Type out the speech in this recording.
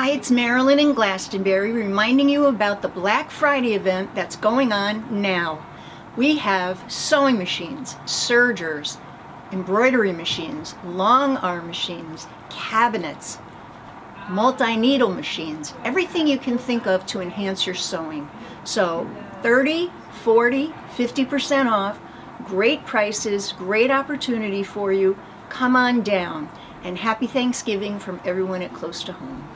Hi, it's Marilyn in Glastonbury reminding you about the Black Friday event that's going on now. We have sewing machines, sergers, embroidery machines, long arm machines, cabinets, multi-needle machines, everything you can think of to enhance your sewing. So 30, 40, 50% off, great prices, great opportunity for you. Come on down and happy Thanksgiving from everyone at Close to Home.